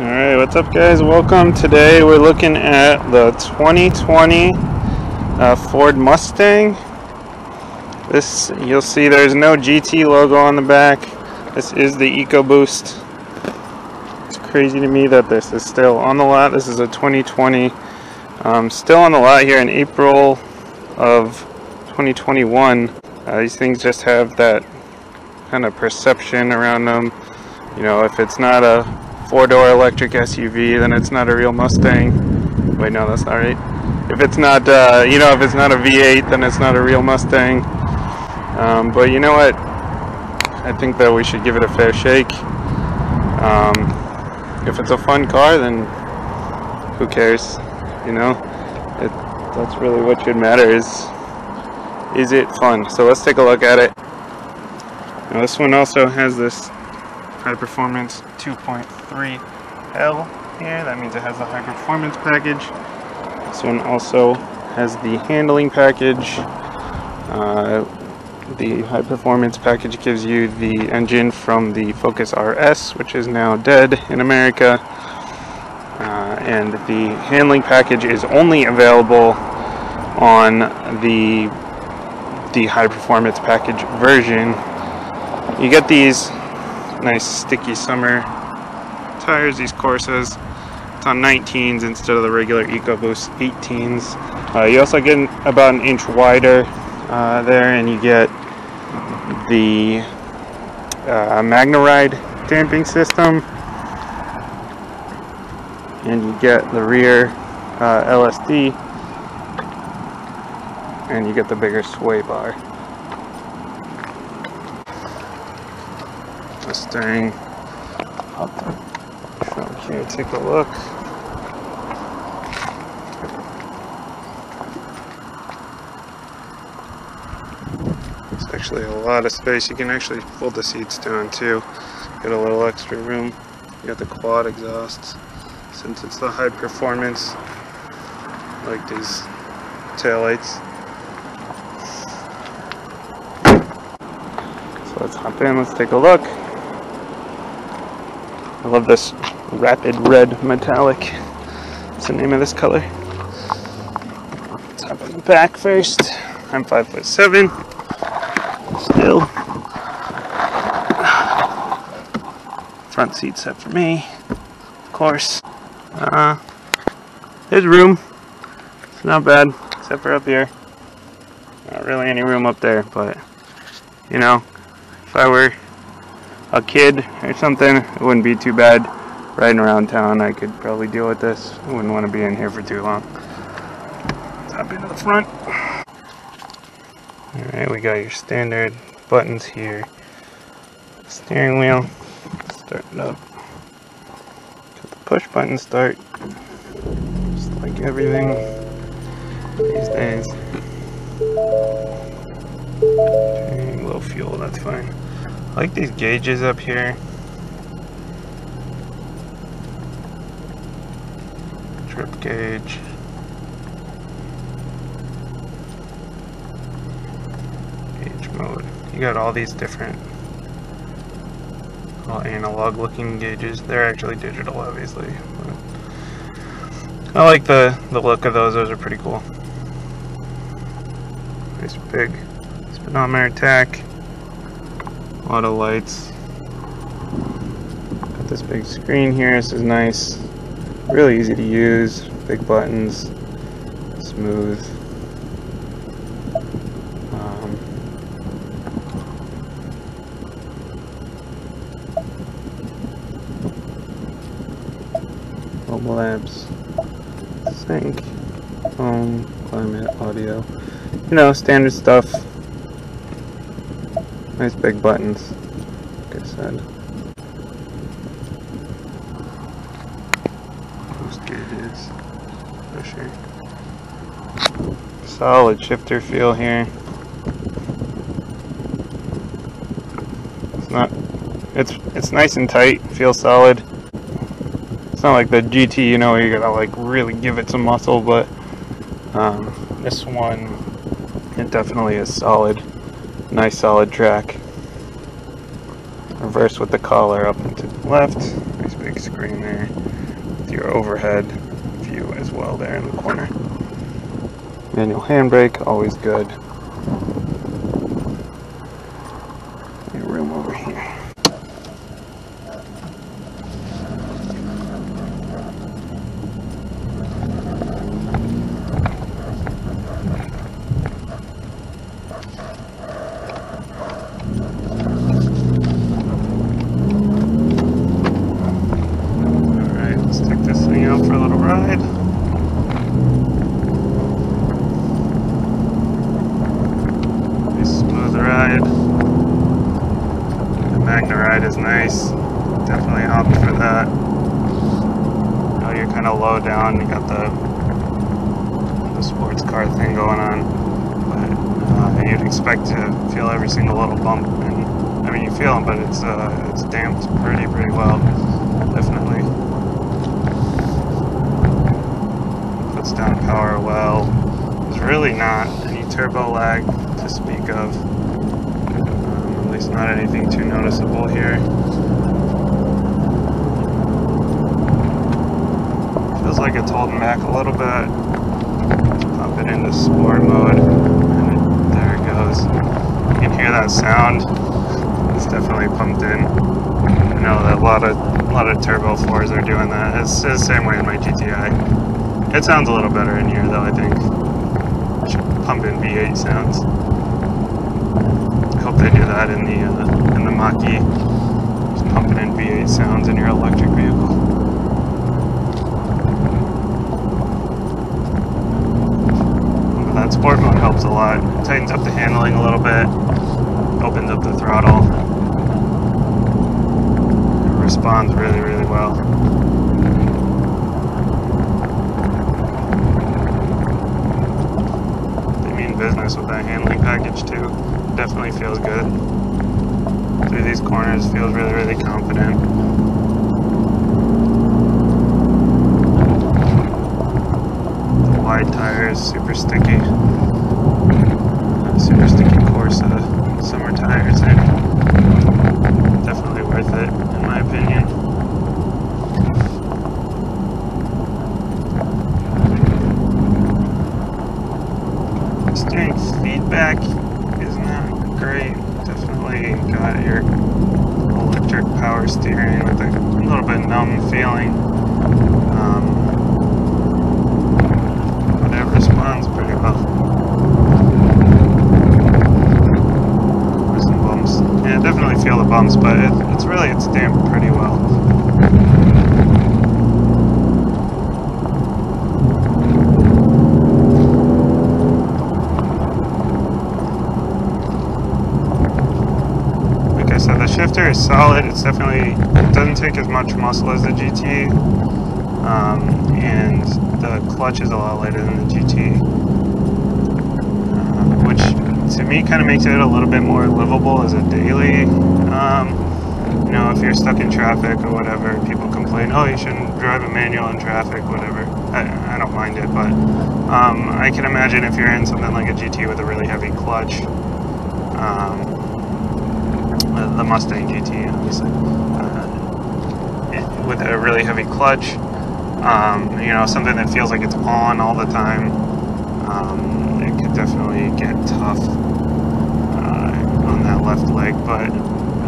Alright, what's up guys? Welcome. Today we're looking at the 2020 uh, Ford Mustang. This, you'll see there's no GT logo on the back. This is the EcoBoost. It's crazy to me that this is still on the lot. This is a 2020. Um, still on the lot here in April of 2021. Uh, these things just have that kind of perception around them. You know, if it's not a four-door electric SUV, then it's not a real Mustang. Wait, no, that's not right. If it's not, uh, you know, if it's not a V8, then it's not a real Mustang. Um, but you know what? I think that we should give it a fair shake. Um, if it's a fun car, then who cares? You know, it, that's really what should matter. Is is it fun? So let's take a look at it. Now this one also has this high performance 2.3L here. That means it has the high performance package. This one also has the handling package. Uh, the high performance package gives you the engine from the Focus RS, which is now dead in America. Uh, and the handling package is only available on the the high performance package version. You get these nice sticky summer tires, these Corsas. It's on 19s instead of the regular EcoBoost 18s. Uh, you also get about an inch wider uh, there and you get the uh, MagneRide damping system and you get the rear uh, LSD and you get the bigger sway bar. Up trunk take a look. It's actually a lot of space. You can actually fold the seats down too. Get a little extra room. You got the quad exhausts. Since it's the high performance, like these taillights. So let's hop in, let's take a look. I love this rapid red metallic. What's the name of this color? Let's hop the back first. I'm five foot seven. Still. Front seat set for me. Of course. Uh, there's room. It's not bad, except for up here. Not really any room up there, but you know, if I were a kid or something, it wouldn't be too bad. Riding around town, I could probably deal with this. I wouldn't want to be in here for too long. Let's into the front. Alright, we got your standard buttons here. Steering wheel, start it up. Got the push button start. Just like everything these days. Okay, low fuel, that's fine. I like these gauges up here. Trip gauge. Gauge mode. You got all these different all analog looking gauges. They're actually digital obviously. I like the, the look of those. Those are pretty cool. Nice big speedometer tach. A lot of lights. Got this big screen here. This is nice. Really easy to use. Big buttons. Smooth. Um, apps. Sync. Home. Climate. Audio. You know, standard stuff. Nice big buttons, like I said. Solid shifter feel here. It's not, it's it's nice and tight, feels solid. It's not like the GT, you know, you gotta like really give it some muscle, but um, this one, it definitely is solid. Nice solid track. Reverse with the collar up and to the left. Nice big screen there with your overhead view as well there in the corner. Manual handbrake, always good. room over here. ride is nice. Definitely opt for that. Now you're kind of low down. You got the the sports car thing going on, but uh, you'd expect to feel every single little bump. And I mean, you feel them, but it's uh, it's damped pretty pretty well. Definitely well. There's really not any turbo lag to speak of um, At least not anything too noticeable here. Feels like it's holding back a little bit. Pop it into sport mode, and it, there it goes. You can hear that sound. It's definitely pumped in. I know that a lot of a lot of turbo fours are doing that. It's the same way in my GTI. It sounds a little better in here though, I think. Pump in V8 sounds hope they do that in the uh, in the Mach-E. Just pumping in V8 sounds in your electric vehicle. that sport mode helps a lot. It tightens up the handling a little bit, opens up the throttle. It responds really, really well. They mean business with that handling package too definitely feels good. Through these corners, feels really, really confident. The wide tires, super sticky. Super sticky Corsa summer tires there. Definitely worth it, in my opinion. Steering feedback great. Definitely got your electric power steering with a little bit numb feeling. Um, but it responds pretty well. There's some bumps. Yeah, the but it, it's really, it's damped pretty well. Like I said, the shifter is solid. It's definitely it doesn't take as much muscle as the GT, um, and the clutch is a lot lighter than the GT, to me kind of makes it a little bit more livable as a daily. Um, you know, if you're stuck in traffic or whatever, people complain, oh, you shouldn't drive a manual in traffic, whatever. I, I don't mind it, but um, I can imagine if you're in something like a GT with a really heavy clutch. Um, the Mustang GT, obviously, uh, with a really heavy clutch. Um, you know, something that feels like it's on all the time. Um, it could definitely get tough uh, on that left leg, but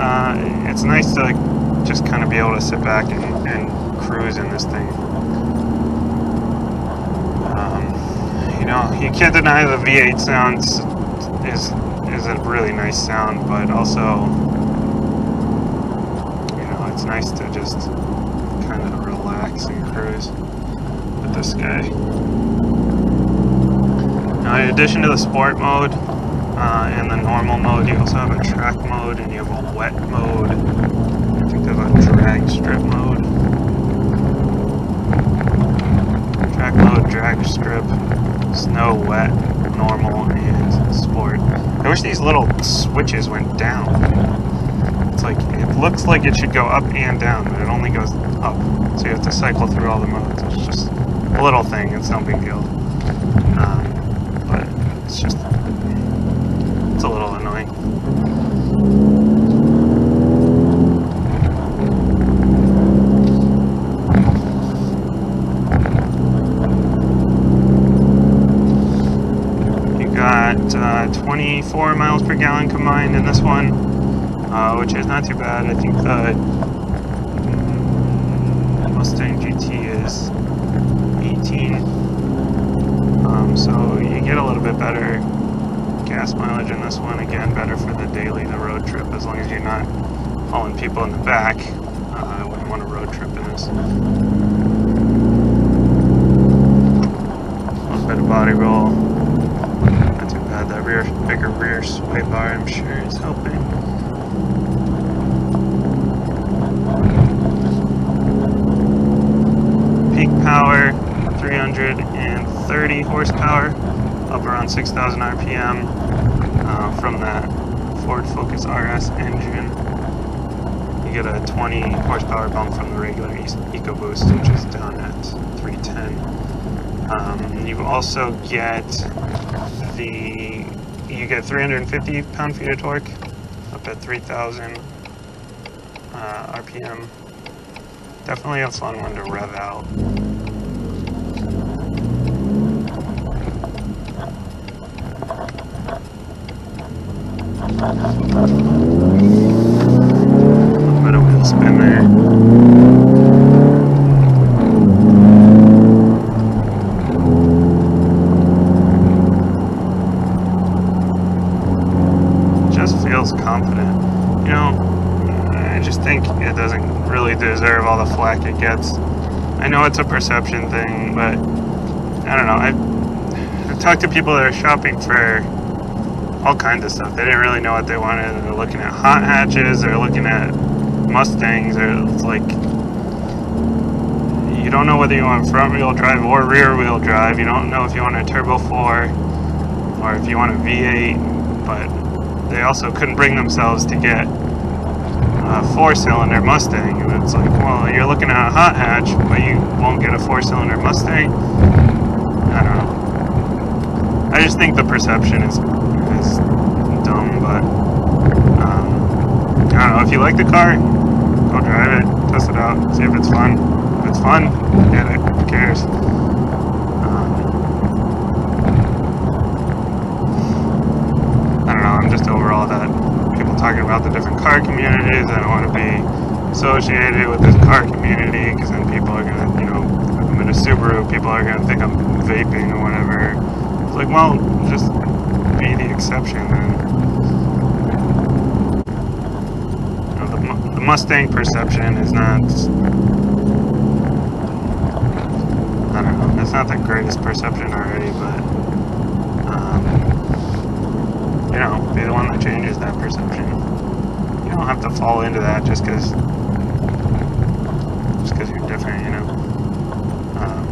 uh, it's nice to like, just kind of be able to sit back and, and cruise in this thing. Um, you know, you can't deny the V8 sounds is is a really nice sound, but also you know it's nice to just kind of relax and cruise with this guy. Now, in addition to the sport mode uh, and the normal mode, you also have a track mode and you have a wet mode. I think there's a drag strip mode. Track mode, drag strip, snow, wet, normal, and sport. I wish these little switches went down. It's like, it looks like it should go up and down, but it only goes up. So you have to cycle through all the modes. It's just a little thing, it's no big deal. But it's just, it's a little annoying. You got uh, 24 miles per gallon combined in this one, uh, which is not too bad. I think the this one. Again, better for the daily, the road trip, as long as you're not hauling people in the back. Uh, I wouldn't want a road trip in this. A little bit of body roll. Not too bad. That rear, bigger rear sway bar, I'm sure, is helping. Peak power, 330 horsepower, up around 6,000 RPM uh, from that Ford Focus RS engine. You get a 20 horsepower bump from the regular EcoBoost, which is done at 310. Um, you also get the you get 350 pound-feet of torque up at 3,000 uh, RPM. Definitely a fun one to rev out. A bit of wheel spin there. Just feels confident. You know, I just think it doesn't really deserve all the flack it gets. I know it's a perception thing, but I don't know. I've, I've talked to people that are shopping for all kinds of stuff. They didn't really know what they wanted. They're looking at hot hatches. They're looking at Mustangs. Or it's like you don't know whether you want front wheel drive or rear wheel drive. You don't know if you want a turbo four or if you want a V8. But they also couldn't bring themselves to get a four-cylinder Mustang. And it's like, well, you're looking at a hot hatch, but you won't get a four-cylinder Mustang. I don't know. I just think the perception is but um, I don't know. If you like the car, go drive it, test it out, see if it's fun. If it's fun, get it. Who cares? Um, I don't know. I'm just overall that people talking about the different car communities. I don't want to be associated with this car community because then people are gonna, you know, if I'm in a Subaru, people are gonna think I'm vaping or whatever. It's like, well, just be the exception then. You know, the, Mu- the Mustang perception is not. I don't know. It's not the greatest perception already, but. Um, you know, be the one that changes that perception. You don't have to fall into that just because. Just because you're different, you know. Um,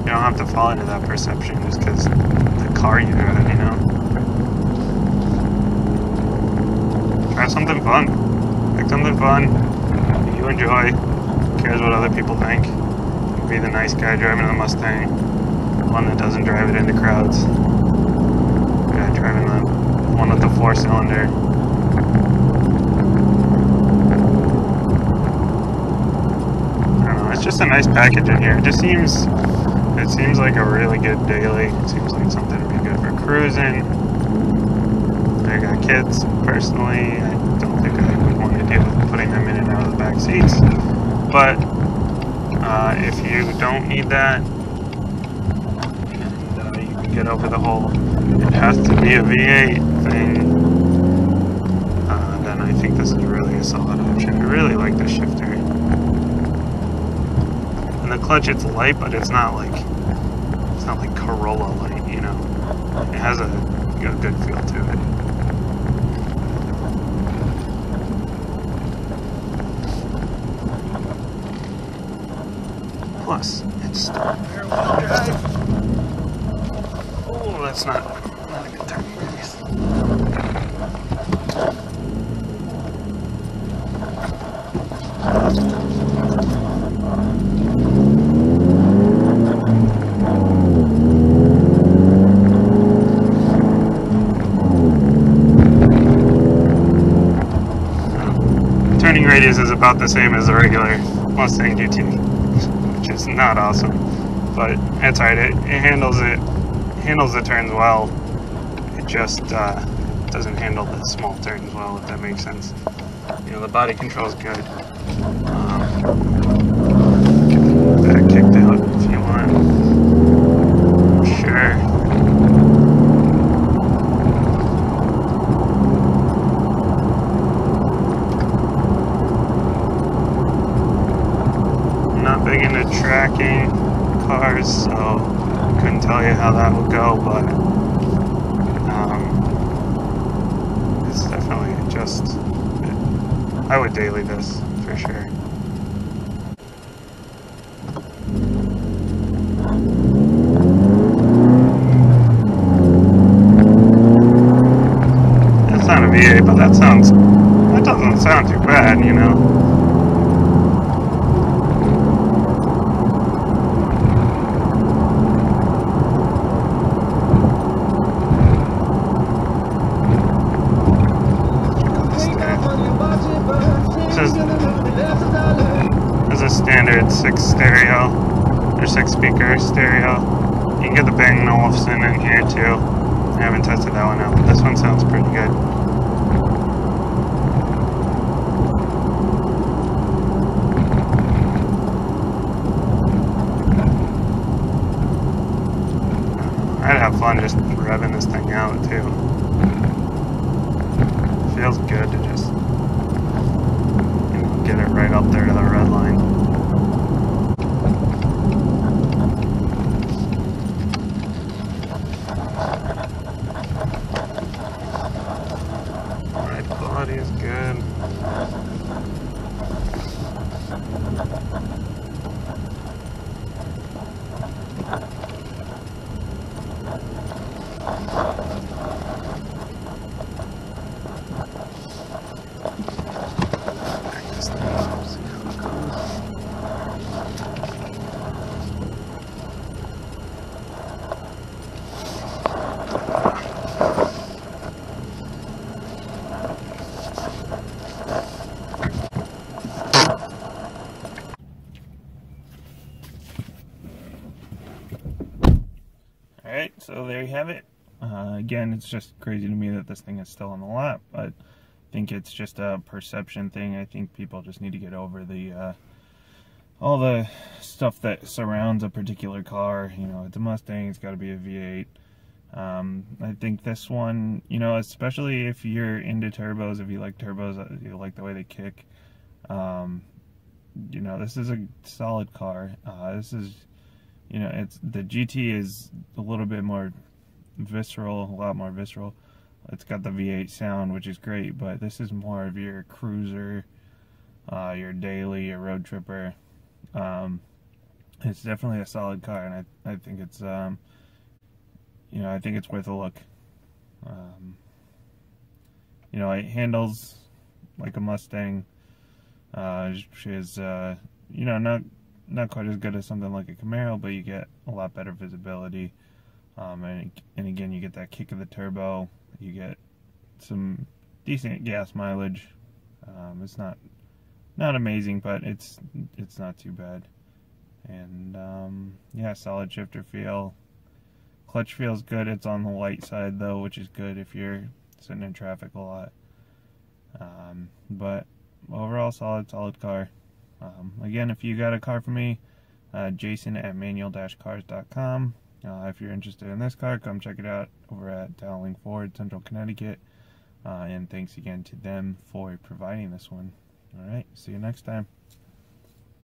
you don't have to fall into that perception just because the car you drive, you know. Try something fun. Pick something fun. You enjoy. Who cares what other people think? Be the nice guy driving the Mustang. One that doesn't drive it into crowds. Driving the one with the four cylinder. It's just a nice package in here. It just seems it seems like a really good daily. It seems like something to be good for cruising. I got kids personally. I don't think I would want to deal with putting them in and out of the back seats. But uh, if you don't need that, and uh, you can get over the whole it has to be a V8 thing, uh, then I think this is really a solid option. I really like the shifter. And the clutch, it's light, but it's not like it's not like Corolla light, you know. It has a, a good feel to it. It's still. Oh, that's not, not a good turning radius. Turning radius is about the same as the regular Mustang GT, is not awesome, but it's alright. It, it handles it handles the turns well. It just uh, doesn't handle the small turns well, if that makes sense. You know, the body control is good. Um, get that kicked out if you want. Sure. I'm not big into tracking cars, so couldn't tell you how that would go, but um, it's definitely just. I would daily this for sure. That's not a V8, but that sounds. That doesn't sound too bad, you know. Standard six stereo or six speaker stereo. You can get the Bang & Olufsen in here too. I haven't tested that one out, but this one sounds pretty good. I'd have fun just revving this thing out too. Feels good to get it right up there to the red line. Ride quality is good. Back this thing up, see how it goes. All right, have it. Uh, again, it's just crazy to me that this thing is still on the lot, but I think it's just a perception thing. I think people just need to get over the uh, all the stuff that surrounds a particular car. You know, it's a Mustang. It's got to be a V8. Um, I think this one, you know, especially if you're into turbos, if you like turbos, uh, you like the way they kick. Um, you know, this is a solid car. Uh, this is, you know, it's the GT is a little bit more visceral, a lot more visceral. It's got the V8 sound, which is great, but this is more of your cruiser, uh, your daily, your road tripper. Um, it's definitely a solid car, and I, I think it's, um, you know, I think it's worth a look. Um, you know, it handles like a Mustang. Uh, she is, uh, you know, not not quite as good as something like a Camaro, but you get a lot better visibility. Um, and and again, you get that kick of the turbo. You get some decent gas mileage. Um, it's not not amazing, but it's it's not too bad. And um, yeah, solid shifter feel. Clutch feels good. It's on the light side though, which is good if you're sitting in traffic a lot. Um, but overall, solid, solid car. Um, again, if you got a car for me, uh, Jason at manual-cars.com. Uh, if you're interested in this car, come check it out over at Dowling Ford, Central Connecticut. Uh, and thanks again to them for providing this one. All right, see you next time.